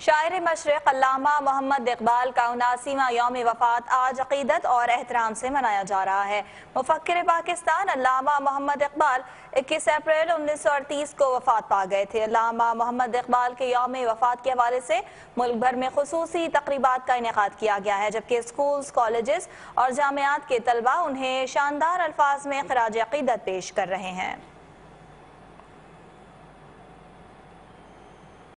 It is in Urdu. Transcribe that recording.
شاعر مشرق علامہ محمد اقبال کا اناسیواں یوم وفات آج عقیدت اور احترام سے منایا جا رہا ہے۔ مفکر پاکستان علامہ محمد اقبال اکیس اپریل انیس سو اڑتیس کو وفات پا گئے تھے۔ علامہ محمد اقبال کے یوم وفات کے حوالے سے ملک بھر میں خصوصی تقریبات کا انعقاد کیا گیا ہے، جبکہ سکولز، کالجز اور جامعات کے طلبہ انہیں شاندار الفاظ میں خراج عقیدت پیش کر رہے ہیں۔